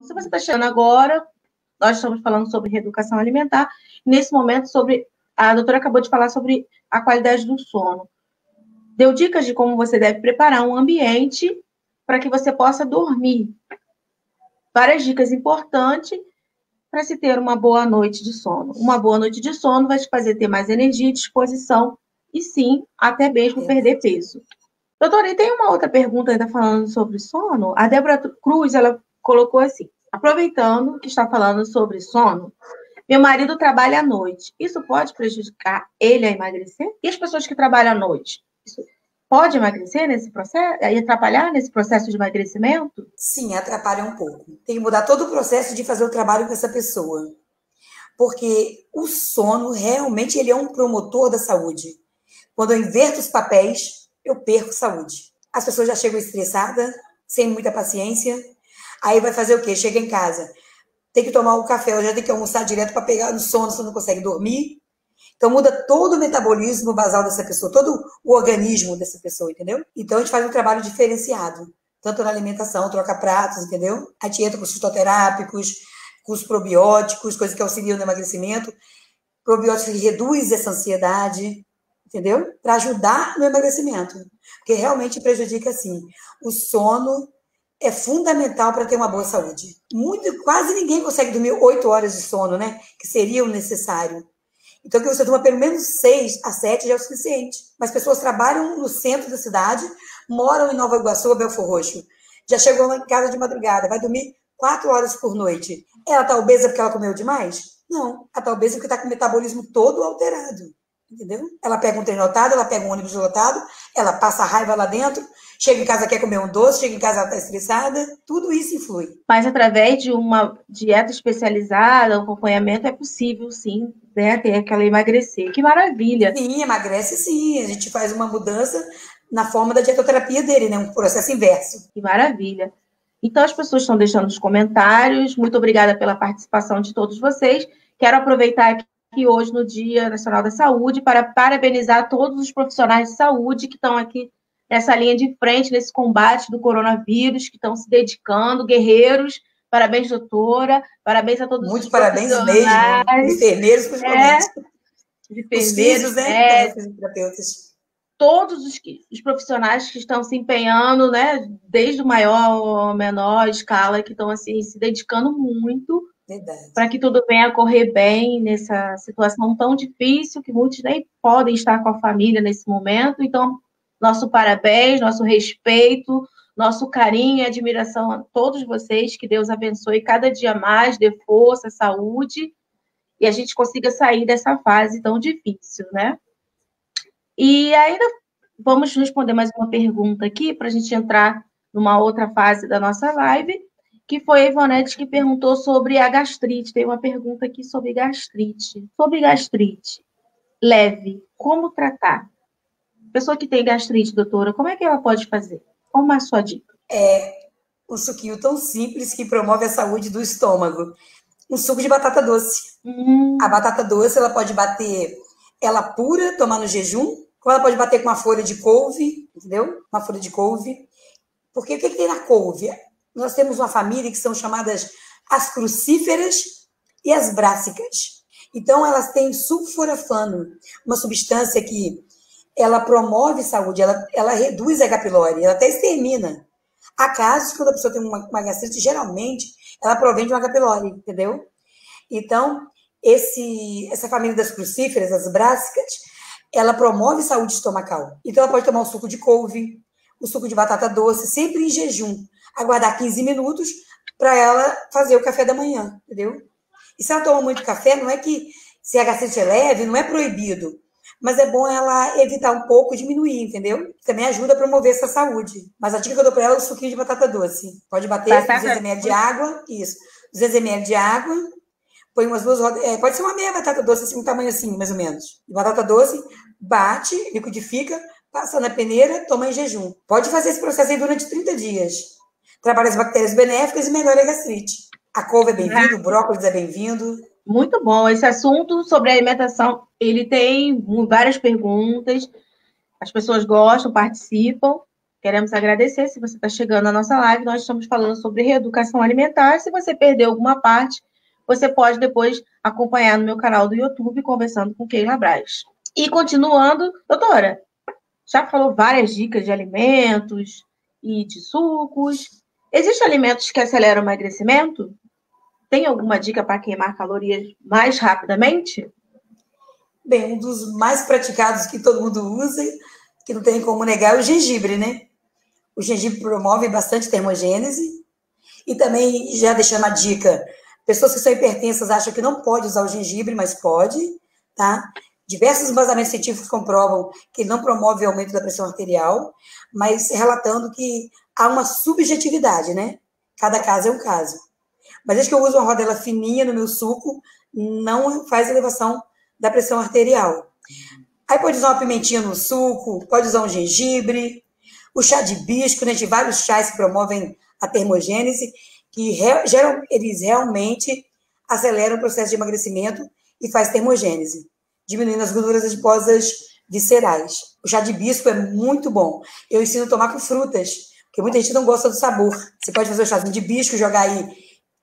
Se você está chegando agora, nós estamos falando sobre reeducação alimentar. Nesse momento, sobre a doutora acabou de falar sobre a qualidade do sono. Deu dicas de como você deve preparar um ambiente para que você possa dormir. Várias dicas importantes para se ter uma boa noite de sono. Uma boa noite de sono vai te fazer ter mais energia, disposição e sim, até mesmo perder peso. Doutora, e tem uma outra pergunta ainda falando sobre sono? A Débora Cruz, ela colocou assim: aproveitando que está falando sobre sono, meu marido trabalha à noite. Isso pode prejudicar ele a emagrecer? E as pessoas que trabalham à noite? Isso pode emagrecer nesse processo? E atrapalhar nesse processo de emagrecimento? Sim, atrapalha um pouco. Tem que mudar todo o processo de fazer o trabalho com essa pessoa. Porque o sono realmente ele é um promotor da saúde. Quando eu inverto os papéis, eu perco saúde. As pessoas já chegam estressadas, sem muita paciência. Aí vai fazer o quê? Chega em casa, tem que tomar um café, já tem que almoçar direto para pegar no sono, você não consegue dormir. Então muda todo o metabolismo basal dessa pessoa, todo o organismo dessa pessoa, entendeu? Então a gente faz um trabalho diferenciado, tanto na alimentação, troca pratos, entendeu? A gente entra com os fitoterápicos, com os probióticos, coisas que auxiliam no emagrecimento. Probióticos que reduz essa ansiedade, entendeu? Para ajudar no emagrecimento. Porque realmente prejudica, assim, o sono é fundamental para ter uma boa saúde. Muito, quase ninguém consegue dormir oito horas de sono, né? Que seria o necessário. Então, que você durma pelo menos seis a sete já é o suficiente. Mas pessoas trabalham no centro da cidade, moram em Nova Iguaçu, Belfor Roxo. Já chegou lá em casa de madrugada, vai dormir quatro horas por noite. Ela está obesa porque ela comeu demais? Não. Ela está obesa porque está com o metabolismo todo alterado. Entendeu? Ela pega um trem lotado, ela pega um ônibus lotado, ela passa raiva lá dentro, chega em casa quer comer um doce, chega em casa ela está estressada, tudo isso influi. Mas através de uma dieta especializada, um acompanhamento, é possível, sim, né, ter aquela emagrecer. Que maravilha! Sim, emagrece sim. A gente faz uma mudança na forma da dietoterapia dele, né? Um processo inverso. Que maravilha! Então, as pessoas estão deixando os comentários. Muito obrigada pela participação de todos vocês. Quero aproveitar aqui hoje, no Dia Nacional da Saúde, para parabenizar todos os profissionais de saúde que estão aqui nessa linha de frente, nesse combate do coronavírus, que estão se dedicando, guerreiros Parabéns, doutora. Parabéns a todos Muito os parabéns mesmo. Enfermeiros, principalmente. É, enfermeiros, né? terapeutas. Todos os, os, profissionais que estão se empenhando, né? Desde o maior ao menor escala, que estão assim, se dedicando muito para que tudo venha a correr bem nessa situação tão difícil, que muitos nem podem estar com a família nesse momento. Então, nosso parabéns, nosso respeito, nosso carinho e admiração a todos vocês. Que Deus abençoe cada dia mais, dê força, saúde e a gente consiga sair dessa fase tão difícil, né? E ainda vamos responder mais uma pergunta aqui para a gente entrar numa outra fase da nossa live, que foi a Ivonete que perguntou sobre a gastrite. Tem uma pergunta aqui sobre gastrite. Sobre gastrite leve, como tratar? Pessoa que tem gastrite, doutora, como é que ela pode fazer? Qual é a sua dica? É um suquinho tão simples que promove a saúde do estômago. Um suco de batata doce. Hum. A batata doce, ela pode bater ela pura, tomar no jejum, ou ela pode bater com uma folha de couve, entendeu? Uma folha de couve. Porque o que, que tem na couve? Nós temos uma família que são chamadas as crucíferas e as brássicas. Então, elas têm sulforafano, uma substância que ela promove saúde, ela, ela reduz a H. pylori, ela até extermina. Há casos que quando a pessoa tem uma, uma gastrite, geralmente, ela provém de uma H. pylori, entendeu? Então, esse, essa família das crucíferas, as brássicas, ela promove saúde estomacal. Então, ela pode tomar um suco de couve, o suco de batata doce, sempre em jejum. Aguardar 15 minutos para ela fazer o café da manhã, entendeu? E se ela toma muito café, não é que se a gastrite é leve, não é proibido mas é bom ela evitar um pouco, diminuir, entendeu? Também ajuda a promover essa saúde. Mas a dica que eu dou para ela é o suquinho de batata doce. Pode bater batata 200 ml de água, isso, 200 ml de água, põe umas duas rodas, é, pode ser uma meia batata doce, assim, um tamanho assim, mais ou menos. Batata doce, bate, liquidifica, passa na peneira, toma em jejum. Pode fazer esse processo aí durante 30 dias. Trabalha as bactérias benéficas e melhora a gastrite. A couve é bem-vindo, o brócolis é bem-vindo. Muito bom. Esse assunto sobre alimentação, ele tem várias perguntas. As pessoas gostam, participam. Queremos agradecer se você está chegando na nossa live. Nós estamos falando sobre reeducação alimentar. Se você perdeu alguma parte, você pode depois acompanhar no meu canal do YouTube conversando com Keila Braz. E continuando, doutora, já falou várias dicas de alimentos e de sucos. Existem alimentos que aceleram o emagrecimento? Tem alguma dica para queimar calorias mais rapidamente? Bem, um dos mais praticados que todo mundo usa, que não tem como negar, é o gengibre, né? O gengibre promove bastante termogênese. E também, já deixando a dica, pessoas que são hipertensas acham que não pode usar o gengibre, mas pode, tá? Diversos embasamentos científicos comprovam que ele não promove aumento da pressão arterial, mas relatando que há uma subjetividade, né? Cada caso é um caso. Mas desde que eu uso uma rodela fininha no meu suco, não faz elevação da pressão arterial. Aí pode usar uma pimentinha no suco, pode usar um gengibre, o chá de bisco, né, de vários chás que promovem a termogênese, que geram, eles realmente aceleram o processo de emagrecimento e faz termogênese diminuindo as gorduras adiposas viscerais. O chá de bisco é muito bom. Eu ensino a tomar com frutas, porque muita gente não gosta do sabor. Você pode fazer o chazinho de bisco, jogar aí.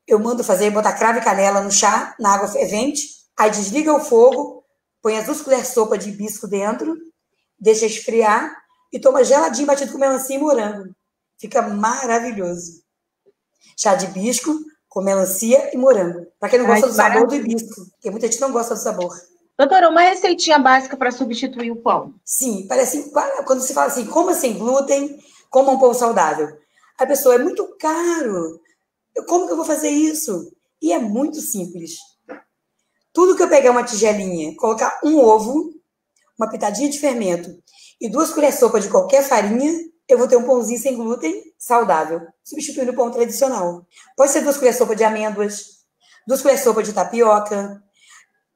Eu mando fazer, botar cravo e canela no chá, na água fervente, aí desliga o fogo, põe as duas colheres de sopa de bisco dentro, deixa esfriar e toma geladinho batido com melancia e morango. Fica maravilhoso. Chá de bisco com melancia e morango. Para quem não gosta Ai, do sabor do hibisco, porque muita gente não gosta do sabor. Doutora, uma receitinha básica para substituir o pão. Sim, parece quando se fala assim, coma sem glúten, coma um pão saudável. A pessoa é muito caro. Como que eu vou fazer isso? E é muito simples. Tudo que eu pegar uma tigelinha, colocar um ovo, uma pitadinha de fermento e duas colheres sopa de qualquer farinha, eu vou ter um pãozinho sem glúten saudável, substituindo o pão tradicional. Pode ser duas colheres sopa de amêndoas, duas colheres sopa de tapioca,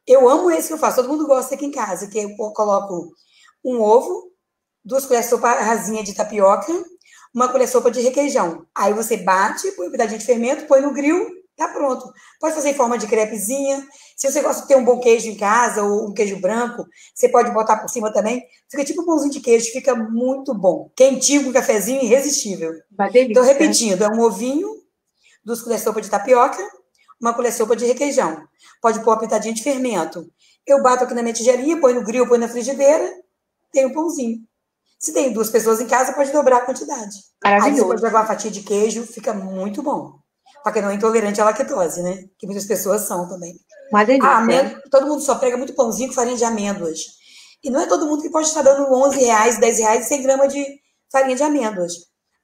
eu amo esse que eu faço, todo mundo gosta aqui em casa, que eu coloco um ovo, duas colheres de sopa rasinha de tapioca, uma colher de sopa de requeijão. Aí você bate, põe um pedacinho de fermento, põe no grill, tá pronto. Pode fazer em forma de crepezinha. Se você gosta de ter um bom queijo em casa ou um queijo branco, você pode botar por cima também. Fica tipo um pãozinho de queijo, fica muito bom. Quentinho com cafezinho, irresistível. Então, repetindo, é um ovinho, duas colheres de sopa de tapioca, uma colher de sopa de requeijão. Pode pôr uma pitadinha de fermento. Eu bato aqui na minha tigelinha, põe no grill, põe na frigideira, tem um pãozinho. Se tem duas pessoas em casa, pode dobrar a quantidade. Aí você pode jogar uma fatia de queijo, fica muito bom. Para quem não é intolerante à lactose, né? Que muitas pessoas são também. Uma delícia. Ah, amêndoa, todo mundo só pega muito pãozinho com farinha de amêndoas. E não é todo mundo que pode estar dando 11 reais, 10 reais e 100 gramas de farinha de amêndoas.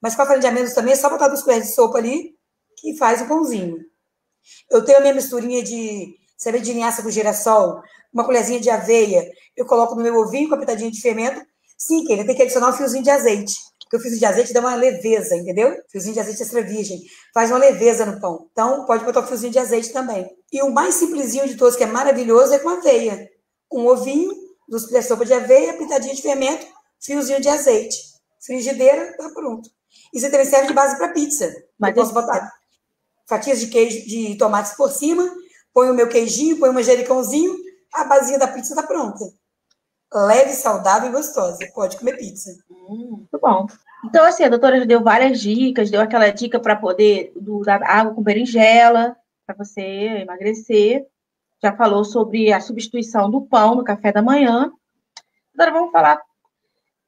Mas com a farinha de amêndoas também é só botar duas colheres de sopa ali que faz o pãozinho. Eu tenho a minha misturinha de semente de linhaça com girassol, uma colherzinha de aveia, eu coloco no meu ovinho com a pitadinha de fermento. Sim, querida, tem que adicionar um fiozinho de azeite. Porque o fiozinho de azeite dá uma leveza, entendeu? Fiozinho de azeite extra virgem. Faz uma leveza no pão. Então, pode botar um fiozinho de azeite também. E o mais simplesinho de todos, que é maravilhoso, é com aveia. Um ovinho, duas colheres de sopa de aveia, pitadinha de fermento, fiozinho de azeite. Frigideira, tá pronto. E você também serve de base para pizza. Mas eu posso botar fatias de queijo, de tomates por cima, põe o meu queijinho, põe um manjericãozinho, a basinha da pizza está pronta. Leve, saudável e gostosa. Pode comer pizza. Hum, muito bom. Então, assim, a doutora já deu várias dicas, deu aquela dica para poder da água com berinjela, para você emagrecer. Já falou sobre a substituição do pão no café da manhã. Agora vamos falar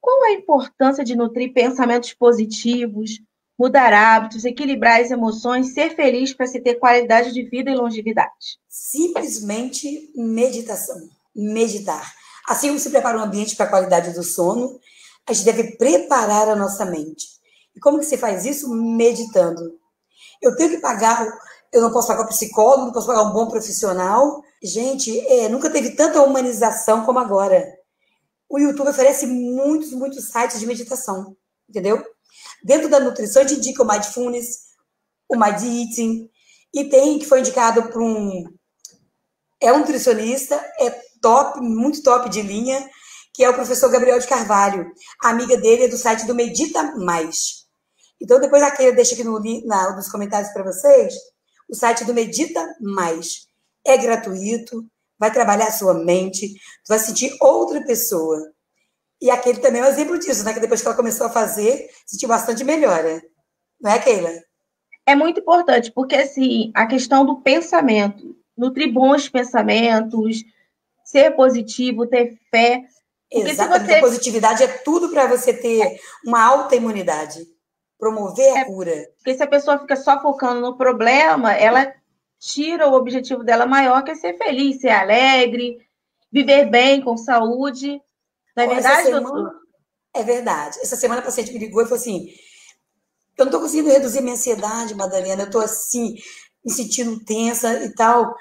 qual a importância de nutrir pensamentos positivos, mudar hábitos, equilibrar as emoções, ser feliz para se ter qualidade de vida e longevidade? Simplesmente meditação. Meditar. Assim como se prepara um ambiente para a qualidade do sono, a gente deve preparar a nossa mente. E como que se faz isso? Meditando. Eu tenho que pagar, eu não posso pagar um psicólogo, não posso pagar um bom profissional. Gente, é, nunca teve tanta humanização como agora. O YouTube oferece muitos, muitos sites de meditação, entendeu? Dentro da nutrição, a gente indica o Mindfulness, o Mind Eating, e tem que foi indicado para um. É um nutricionista, é top, muito top de linha, que é o professor Gabriel de Carvalho. A amiga dele é do site do Medita Mais. Então, depois aqui eu deixo aqui no, na, nos comentários para vocês o site do Medita Mais. É gratuito, vai trabalhar a sua mente, vai sentir outra pessoa. E aquele também é um exemplo disso, né? Que depois que ela começou a fazer, sentiu bastante melhora. Não é, Keila? É muito importante, porque assim, a questão do pensamento, nutrir bons pensamentos, ser positivo, ter fé. Exatamente. Você... A positividade é tudo para você ter uma alta imunidade, promover a é, cura. Porque se a pessoa fica só focando no problema, ela tira o objetivo dela maior, que é ser feliz, ser alegre, viver bem, com saúde. Não é verdade, semana, doutor? É verdade. Essa semana a paciente me ligou e falou assim: eu não estou conseguindo reduzir minha ansiedade, Madalena, eu estou assim, me sentindo tensa e tal.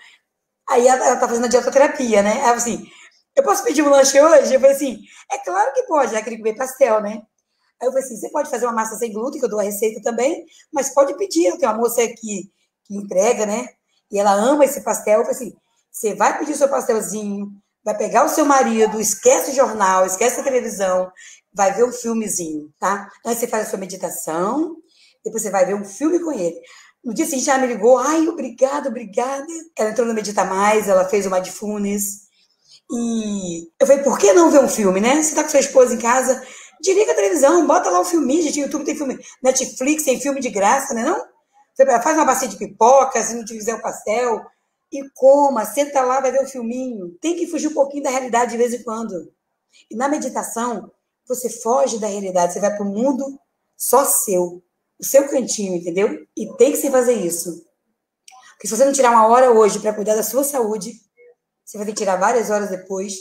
Aí ela, está fazendo a dietoterapia, né? Ela assim, eu posso pedir um lanche hoje? Eu falei assim, é claro que pode, já queria comer pastel, né? Aí eu falei assim, você pode fazer uma massa sem glúten, que eu dou a receita também, mas pode pedir, tem uma moça aqui que entrega, né? E ela ama esse pastel. Eu falei assim, você vai pedir seu pastelzinho, vai pegar o seu marido, esquece o jornal, esquece a televisão, vai ver um filmezinho, tá? Antes você faz a sua meditação, depois você vai ver um filme com ele. No dia seguinte ela me ligou, ai, obrigada, obrigada. Ela entrou no Medita Mais, ela fez o Mindfulness. E eu falei, por que não ver um filme, né? Você tá com sua esposa em casa, desliga a televisão, bota lá o um filminho, gente, YouTube tem filme, Netflix tem filme de graça, né não? Você faz uma bacia de pipoca, se não tiver o pastel, e coma, senta lá, vai ver o filminho. Tem que fugir um pouquinho da realidade de vez em quando. E na meditação, você foge da realidade, você vai para o mundo só seu, o seu cantinho, entendeu? E tem que se fazer isso. Porque se você não tirar uma hora hoje para cuidar da sua saúde, você vai ter que tirar várias horas depois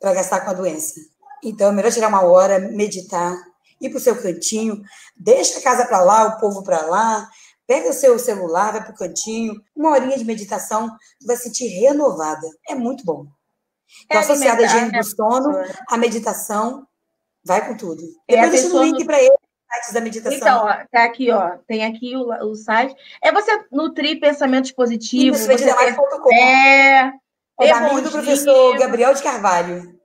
para gastar com a doença. Então é melhor tirar uma hora, meditar, ir para o seu cantinho, deixa a casa para lá, o povo para lá, Pega o seu celular, vai para o cantinho, uma horinha de meditação, tu vai se sentir renovada. É muito bom. Então, é associada a higiene do sono, a meditação, vai com tudo. É Depois deixa um link para ele sites da meditação. Então, ó, tá aqui, ó. Tem aqui o, o site. É você nutrir pensamentos positivos. Isso, você. É, é da do professor Gabriel de Carvalho.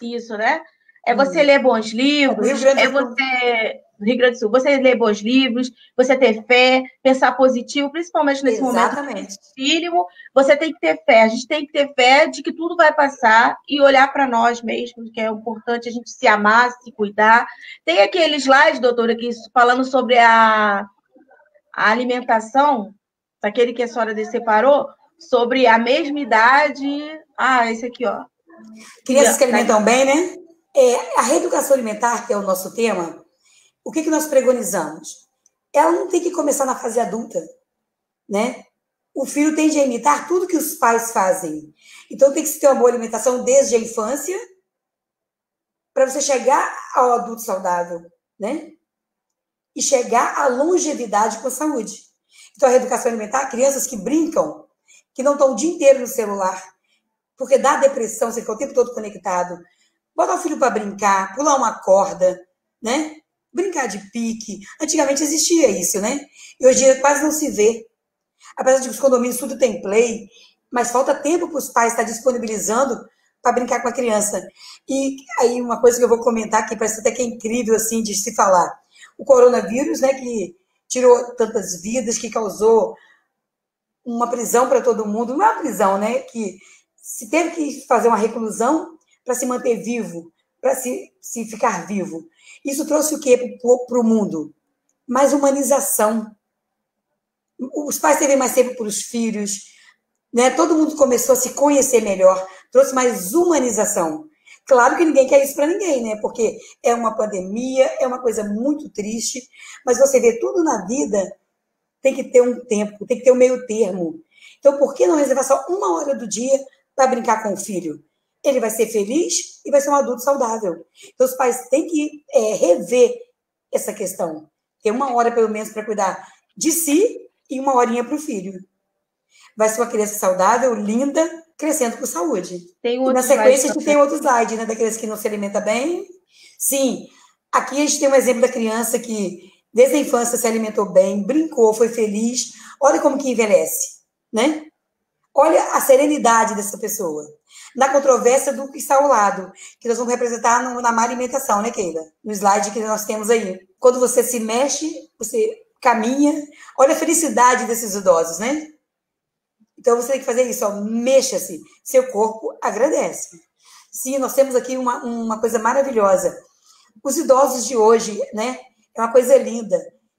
Isso, né? É você hum. ler bons livros, é, é você no Rio Grande do Sul. Você ler bons livros, você ter fé, pensar positivo, principalmente nesse Exatamente. momento dificílimo. Você tem que ter fé. A gente tem que ter fé de que tudo vai passar e olhar para nós mesmos, que é importante a gente se amar, se cuidar. Tem aquele slide, doutora, aqui falando sobre a, a alimentação, aquele que a senhora separou, sobre a mesma idade. Ah, esse aqui, ó. Crianças que alimentam bem, né? É, a reeducação alimentar, que é o nosso tema, o que, que nós pregonizamos? Ela não tem que começar na fase adulta, né? O filho tem de imitar tudo que os pais fazem. Então tem que ter uma boa alimentação desde a infância para você chegar ao adulto saudável, né? E chegar à longevidade com saúde. Então a reeducação alimentar, crianças que brincam, que não estão o dia inteiro no celular, porque dá depressão, você fica o tempo todo conectado. Bota o filho para brincar, pular uma corda, né? Brincar de pique. Antigamente existia isso, né? E hoje em dia quase não se vê. Apesar de que os condomínios tudo tem play, mas falta tempo para os pais estar disponibilizando para brincar com a criança. E aí uma coisa que eu vou comentar aqui, parece até que é incrível assim de se falar. O coronavírus, né, que tirou tantas vidas, que causou uma prisão para todo mundo, não é uma prisão, né, que se teve que fazer uma reclusão para se manter vivo, para se, se ficar vivo. Isso trouxe o quê para o mundo? Mais humanização. Os pais teve mais tempo para os filhos, né? todo mundo começou a se conhecer melhor, trouxe mais humanização. Claro que ninguém quer isso para ninguém, né? Porque é uma pandemia, é uma coisa muito triste, mas você vê tudo na vida tem que ter um tempo, tem que ter um meio termo. Então, por que não reservar só uma hora do dia para brincar com o filho? Ele vai ser feliz e vai ser um adulto saudável. Então, os pais têm que é, rever essa questão. Ter uma hora, pelo menos, para cuidar de si e uma horinha para o filho. Vai ser uma criança saudável, linda, crescendo com saúde. Tem e na sequência, a gente tem outro slide, né? Da criança que não se alimenta bem. Sim, aqui a gente tem um exemplo da criança que, desde a infância, se alimentou bem, brincou, foi feliz. Olha como que envelhece, né? Olha a serenidade dessa pessoa na controvérsia do que está ao lado, que nós vamos representar no, na má alimentação, né, Keila? No slide que nós temos aí. Quando você se mexe, você caminha, olha a felicidade desses idosos, né? Então você tem que fazer isso, ó, mexa-se, seu corpo agradece. Sim, nós temos aqui uma, uma coisa maravilhosa. Os idosos de hoje, né? É uma coisa linda.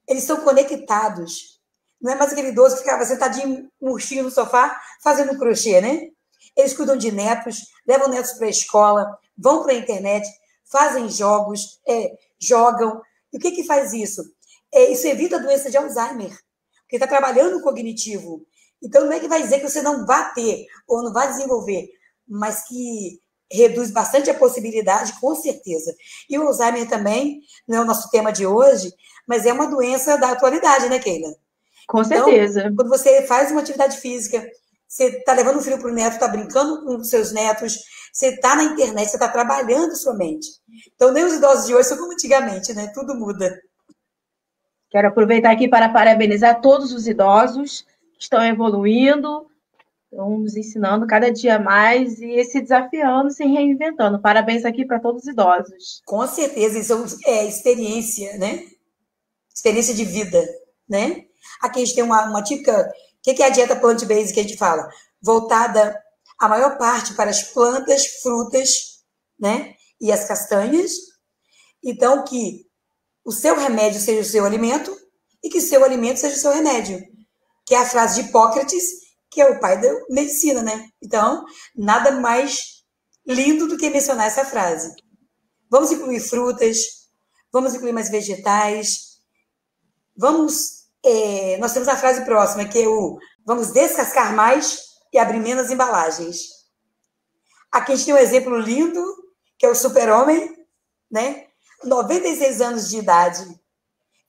Eles estão conectados. Não é mais aquele idoso que ficava sentadinho, murchinho no sofá, fazendo crochê, né? Eles cuidam de netos, levam netos para a escola, vão para a internet, fazem jogos, é, jogam. E o que, que faz isso? É, isso evita a doença de Alzheimer, porque está trabalhando o cognitivo. Então, não é que vai dizer que você não vai ter ou não vai desenvolver, mas que reduz bastante a possibilidade, com certeza. E o Alzheimer também, não é o nosso tema de hoje, mas é uma doença da atualidade, né, Keila? Com então, certeza. Quando você faz uma atividade física, você está levando um filho para o neto, está brincando com os seus netos, você está na internet, você está trabalhando sua mente. Então, nem os idosos de hoje são como antigamente, né? Tudo muda. Quero aproveitar aqui para parabenizar todos os idosos que estão evoluindo, estão nos ensinando cada dia mais e se desafiando, se reinventando. Parabéns aqui para todos os idosos. Com certeza, isso é experiência, né? Experiência de vida, né? Aqui a gente tem uma, uma típica. O que é a dieta plant-based que a gente fala? Voltada a maior parte para as plantas, frutas, né? E as castanhas. Então, que o seu remédio seja o seu alimento e que seu alimento seja o seu remédio. Que é a frase de Hipócrates, que é o pai da medicina, né? Então, nada mais lindo do que mencionar essa frase. Vamos incluir frutas, vamos incluir mais vegetais, vamos. É, nós temos a frase próxima, que é o vamos descascar mais e abrir menos embalagens. Aqui a gente tem um exemplo lindo, que é o super-homem, né? 96 anos de idade.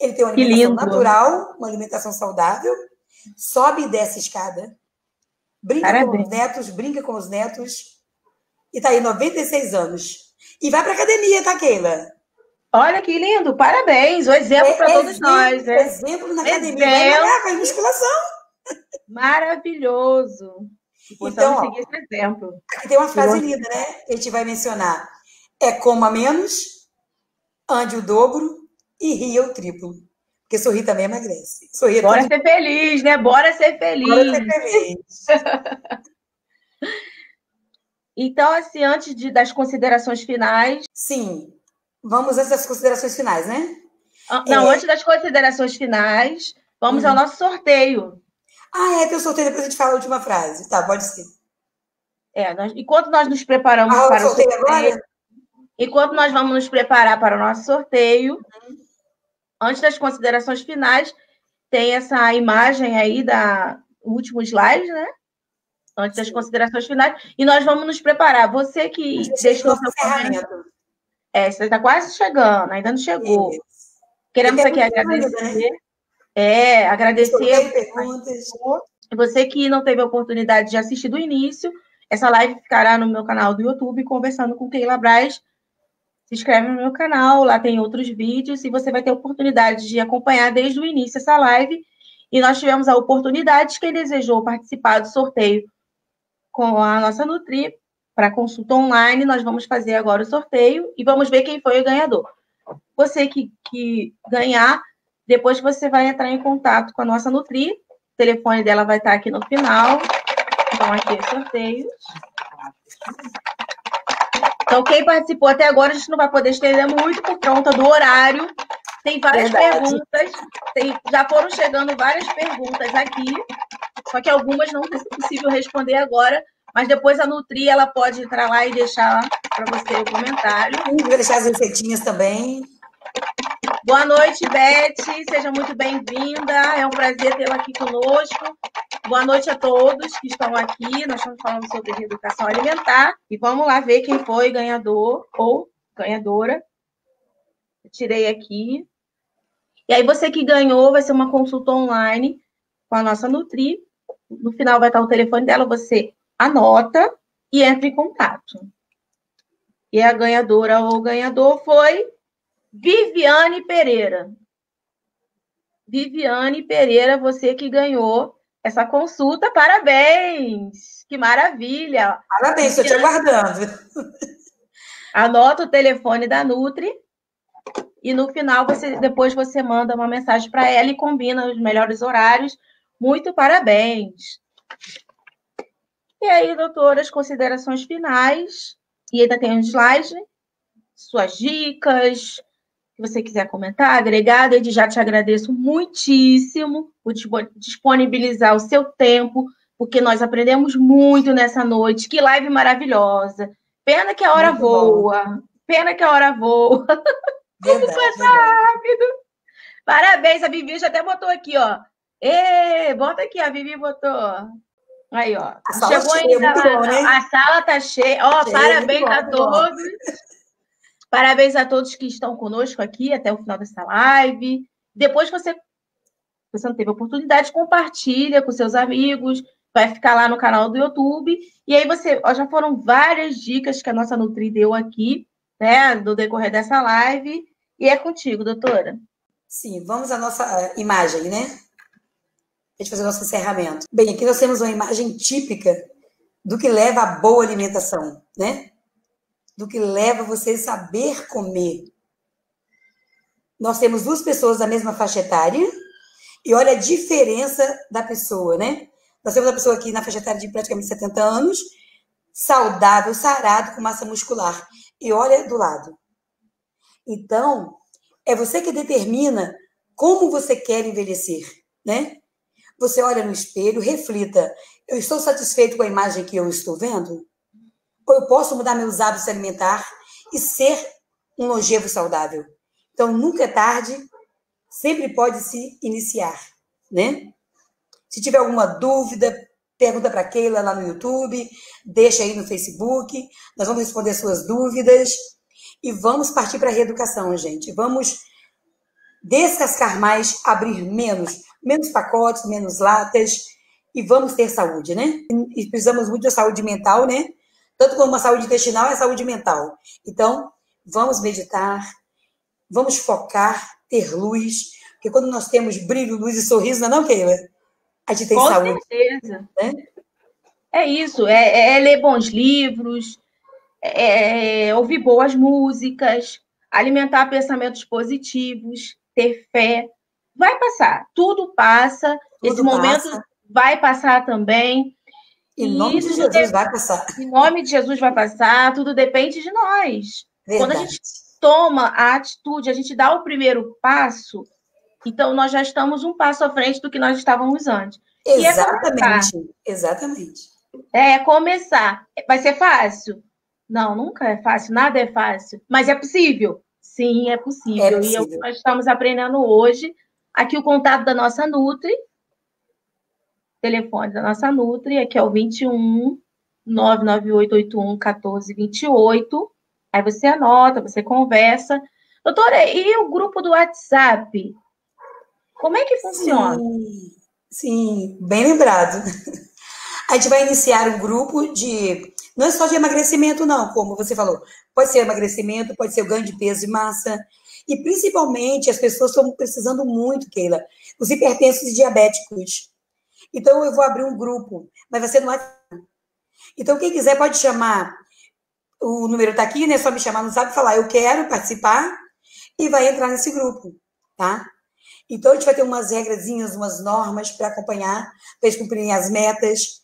Ele tem uma alimentação natural, uma alimentação saudável, sobe e desce a escada, brinca Parabéns. com os netos, brinca com os netos, e tá aí 96 anos. E vai para academia, tá, Keila? Olha que lindo, parabéns, o exemplo é, para todos nós. É. Exemplo na academia, exemplo. vai faz musculação. Maravilhoso. Então, seguir esse exemplo. Aqui tem uma frase linda, né? Que a gente vai mencionar. É coma menos, ande o dobro e ria o triplo. Porque sorrir também emagrece. Sorrir é Bora ser feliz, né? Bora ser feliz. Bora ser feliz. então, assim, antes de, das considerações finais. Sim. Vamos antes das considerações finais, né? Ah, não, é... antes das considerações finais, vamos ao uhum. nosso sorteio. Ah, é, tem o sorteio, depois a gente fala a última frase. Tá, pode ser. É, nós, enquanto nós nos preparamos ah, para o sorteio, agora? enquanto nós vamos nos preparar para o nosso sorteio, uhum. antes das considerações finais, tem essa imagem aí da último slide, né? Antes das considerações finais, e nós vamos nos preparar. Você que deixou seu comentário. É, você está quase chegando, ainda não chegou. Isso. Queremos aqui agradecer. Né? É, agradecer. Você que não teve a oportunidade de assistir do início, essa live ficará no meu canal do YouTube, conversando com Keila Braz. Se inscreve no meu canal, lá tem outros vídeos, e você vai ter a oportunidade de acompanhar desde o início essa live. E nós tivemos a oportunidade, quem desejou participar do sorteio com a nossa Nutri, para consulta online, nós vamos fazer agora o sorteio e vamos ver quem foi o ganhador. Você que, que ganhar, depois você vai entrar em contato com a nossa Nutri. O telefone dela vai estar aqui no final. Então, aqui é sorteios. Então, quem participou até agora, a gente não vai poder estender muito por conta do horário. Tem várias Verdade. perguntas, tem, já foram chegando várias perguntas aqui, só que algumas não é possível responder agora, mas depois a Nutri ela pode entrar lá e deixar para você o comentário. Vou deixar as receitinhas também. Boa noite, Beth. Seja muito bem-vinda. É um prazer tê-la aqui conosco. Boa noite a todos que estão aqui. Nós estamos falando sobre reeducação alimentar. E vamos lá ver quem foi ganhador ou ganhadora. Eu tirei aqui. E aí, você que ganhou, vai ser uma consulta online com a nossa Nutri. No final vai estar o telefone dela, você anota e entra em contato. E a ganhadora ou ganhador foi Viviane Pereira. Viviane Pereira, você que ganhou essa consulta, parabéns! Que maravilha! Parabéns, estou te aguardando. Anota o telefone da Nutri e no final você depois você manda uma mensagem para ela e combina os melhores horários. Muito parabéns! E aí, doutora, as considerações finais E ainda tem um slide, suas dicas, que você quiser comentar, agregar. Desde já te agradeço muitíssimo por disponibilizar o seu tempo, porque nós aprendemos muito nessa noite. Que live maravilhosa. Pena que a hora muito voa. Bom. Pena que a hora voa. Como passa verdade. rápido. Parabéns, a Vivi já até botou aqui, ó. Ê, bota aqui, a Vivi botou. Aí, ó. Chegou ainda lá, bom, né? A sala tá cheia. Ó, cheia, parabéns bom, a todos. Parabéns a todos que estão conosco aqui até o final dessa live. Depois você, você não teve oportunidade, compartilha com seus amigos, vai ficar lá no canal do YouTube. E aí você, ó, já foram várias dicas que a nossa Nutri deu aqui, né, no decorrer dessa live. E é contigo, doutora. Sim, vamos à nossa imagem, né? A gente fazer o nosso encerramento. Bem, aqui nós temos uma imagem típica do que leva à boa alimentação, né? do que leva você a saber comer. Nós temos duas pessoas da mesma faixa etária e olha a diferença da pessoa, né? Nós temos uma pessoa aqui na faixa etária de praticamente 70 anos, saudável, sarado, com massa muscular. E olha do lado. Então, é você que determina como você quer envelhecer, né? Você olha no espelho, reflita: eu estou satisfeito com a imagem que eu estou vendo? Ou eu posso mudar meus hábitos alimentar e ser um longevo saudável. Então, nunca é tarde, sempre pode se iniciar, né? Se tiver alguma dúvida, pergunta para Keila lá no YouTube, deixa aí no Facebook, nós vamos responder suas dúvidas e vamos partir para a reeducação, gente. Vamos descascar mais, abrir menos, menos pacotes, menos latas e vamos ter saúde, né? E precisamos muito da saúde mental, né? Tanto como a saúde intestinal é a saúde mental. Então, vamos meditar, vamos focar, ter luz, porque quando nós temos brilho, luz e sorriso, não é não, Keila? A gente tem Com saúde. Com certeza. Né? É isso, é, é, é, ler bons livros, é, é ouvir boas músicas, alimentar pensamentos positivos, ter fé. Vai passar, tudo passa, tudo esse passa. momento vai passar também. Em nome de Jesus depende, vai passar. Em nome de Jesus vai passar, tudo depende de nós. Verdade. Quando a gente toma a atitude, a gente dá o primeiro passo, então nós já estamos um passo à frente do que nós estávamos antes. Exatamente, é exatamente. É começar. Vai ser fácil? Não, nunca é fácil, nada é fácil. Mas é possível? Sim, é possível. É possível. E é nós estamos aprendendo hoje. Aqui o contato da nossa Nutri, telefone da nossa Nutri, que é o 21 99881 1428. Aí você anota, você conversa. Doutora, e o grupo do WhatsApp? Como é que funciona? Sim, sim bem lembrado. A gente vai iniciar um grupo de. Não é só de emagrecimento, não, como você falou. Pode ser emagrecimento, pode ser o ganho de peso e massa. E principalmente as pessoas estão precisando muito, Keila, os hipertensos e diabéticos. Então, eu vou abrir um grupo, mas vai ser no WhatsApp. Então, quem quiser pode chamar. O número está aqui, né? É só me chamar no WhatsApp e falar, eu quero participar, e vai entrar nesse grupo, tá? Então, a gente vai ter umas regrazinhas, umas normas para acompanhar, para eles cumprirem as metas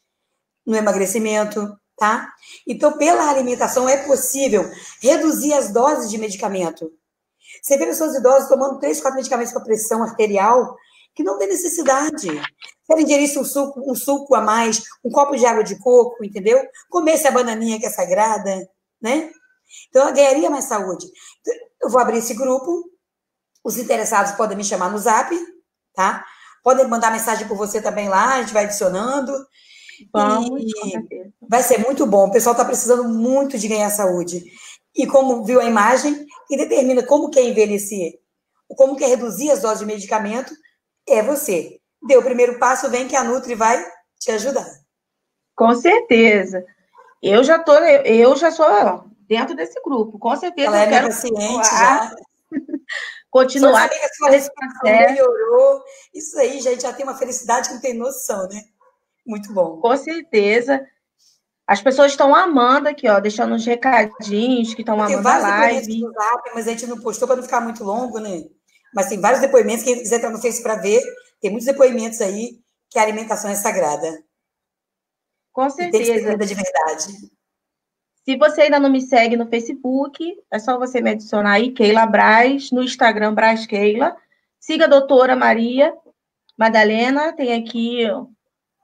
no emagrecimento, tá? Então, pela alimentação, é possível reduzir as doses de medicamento. Você vê pessoas idosas tomando três, quatro medicamentos para pressão arterial, que não tem necessidade. Querem ingerir um suco, um suco a mais, um copo de água de coco, entendeu? Comer essa bananinha que é sagrada, né? Então, ela ganharia mais saúde. Eu vou abrir esse grupo. Os interessados podem me chamar no zap, tá? Podem mandar mensagem por você também lá, a gente vai adicionando. Vamos, e vai ser muito bom. O pessoal está precisando muito de ganhar saúde. E como viu a imagem, que determina como quer envelhecer, como quer reduzir as doses de medicamento, é você. Deu o primeiro passo, vem que a Nutri vai te ajudar. Com certeza. Eu já tô, eu já sou dentro desse grupo, com certeza. Ela é quero paciente já. continuar. Só que a sua respiração melhorou. Isso aí, gente, já tem uma felicidade que não tem noção, né? Muito bom. Com certeza. As pessoas estão amando aqui, ó, deixando uns recadinhos que estão amando a live. Zap, mas a gente não postou para não ficar muito longo, né? Mas tem vários depoimentos, quem quiser entrar no Face para ver, tem muitos depoimentos aí que a alimentação é sagrada. Com certeza. E tem que de verdade. Se você ainda não me segue no Facebook, é só você me adicionar aí, Keila Braz, no Instagram Braz Keila. Siga a doutora Maria Madalena, tem aqui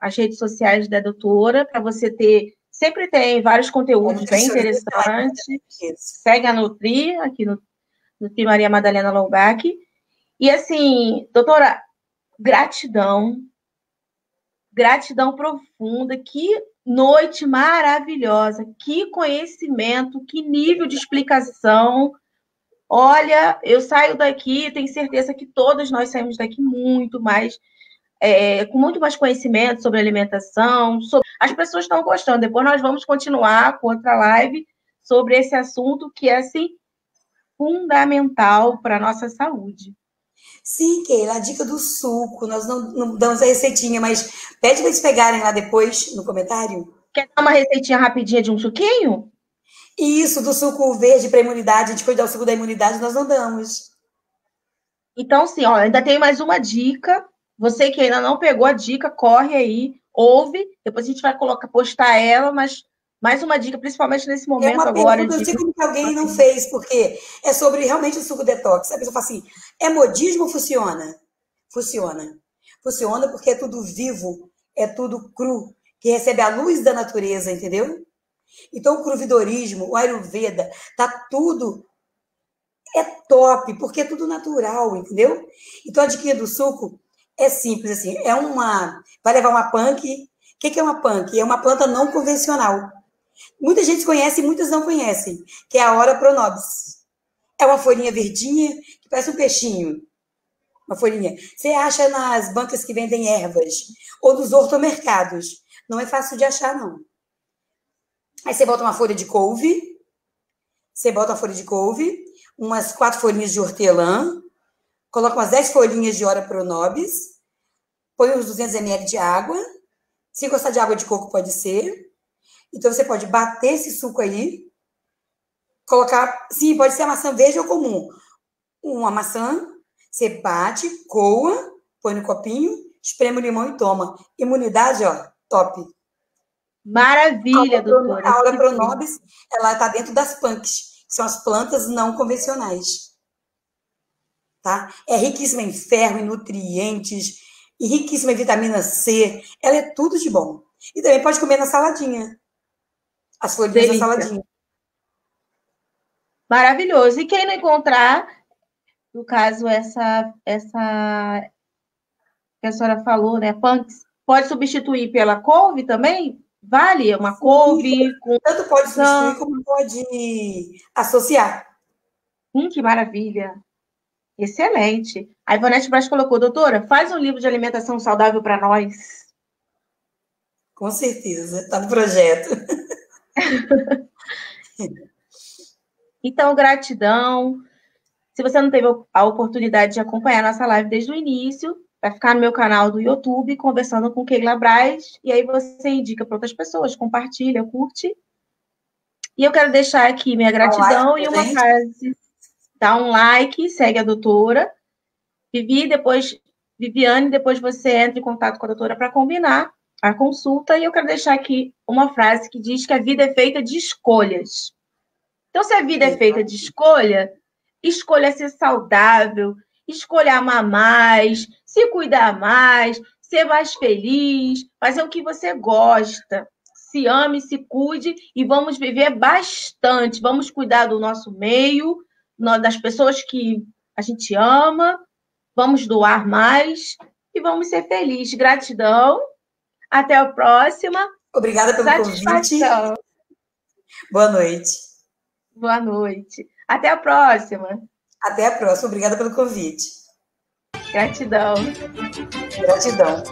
as redes sociais da doutora, para você ter. Sempre tem vários conteúdos bem interessantes. Segue a Nutri, aqui no Nutri Maria Madalena Lombach. E assim, doutora, gratidão. Gratidão profunda. Que noite maravilhosa, que conhecimento, que nível de explicação. Olha, eu saio daqui, tenho certeza que todos nós saímos daqui muito mais, é, com muito mais conhecimento sobre alimentação. Sobre... As pessoas estão gostando. Depois nós vamos continuar com outra live sobre esse assunto que é assim fundamental para a nossa saúde. Sim, Keila, a dica do suco, nós não, não damos a receitinha, mas pede para eles pegarem lá depois no comentário. Quer dar uma receitinha rapidinha de um suquinho? Isso, do suco verde para imunidade, dar o suco da imunidade, nós não damos. Então, sim, ó, ainda tem mais uma dica. Você que ainda não pegou a dica, corre aí, ouve, depois a gente vai colocar, postar ela, mas mais uma dica, principalmente nesse momento é uma agora. Pergunta. Eu como que alguém não fez, porque é sobre realmente o suco detox. A pessoa fala assim: é modismo ou funciona? Funciona. Funciona porque é tudo vivo, é tudo cru, que recebe a luz da natureza, entendeu? Então, o cruvidorismo, o Ayurveda, tá tudo é top, porque é tudo natural, entendeu? Então, a dica do suco é simples, assim, é uma... Vai levar uma punk. O que é uma punk? É uma planta não convencional. Muita gente conhece e muitas não conhecem, que é a Hora Pronobis. É uma folhinha verdinha que parece um peixinho. Uma folhinha. Você acha nas bancas que vendem ervas ou nos hortomercados. Não é fácil de achar, não. Aí você bota uma folha de couve, você bota uma folha de couve, umas quatro folhinhas de hortelã, coloca umas dez folhinhas de Hora Pronobis, põe uns 200 ml de água. Se gostar de água de coco, pode ser. Então, você pode bater esse suco aí, colocar. Sim, pode ser a maçã verde ou comum. Uma maçã, você bate, coa, põe no copinho, espreme o limão e toma. Imunidade, ó, top. Maravilha, a doutora. A aula Pronobis, ela está dentro das punks, que são as plantas não convencionais. Tá? É riquíssima em ferro, em nutrientes, e riquíssima em vitamina C. Ela é tudo de bom. E também pode comer na saladinha. As folhinhas da saladinha. Maravilhoso. E quem não encontrar, no caso, essa, essa que a senhora falou, né? Punks, pode substituir pela couve também? Vale? Uma Sim, couve com. Tanto pode substituir como pode associar. Hum, que maravilha. Excelente. A Ivonete Braz colocou, doutora, faz um livro de alimentação saudável para nós. Com certeza, está no projeto. então, gratidão. Se você não teve a oportunidade de acompanhar nossa live desde o início, vai ficar no meu canal do YouTube, conversando com Keila Braz, e aí você indica para outras pessoas, compartilha, curte. E eu quero deixar aqui minha gratidão like, e uma frase. Dá um like, segue a doutora. Vivi, depois, Viviane, depois você entra em contato com a doutora para combinar a consulta, e eu quero deixar aqui uma frase que diz que a vida é feita de escolhas. Então, se a vida é feita de escolha, escolha ser saudável, escolha amar mais, se cuidar mais, ser mais feliz, fazer o que você gosta. Se ame, se cuide e vamos viver bastante. Vamos cuidar do nosso meio, das pessoas que a gente ama, vamos doar mais e vamos ser felizes. Gratidão até a próxima. Obrigada pelo convite. Boa noite. Boa noite. Até a próxima. Até a próxima. Obrigada pelo convite. Gratidão. Gratidão.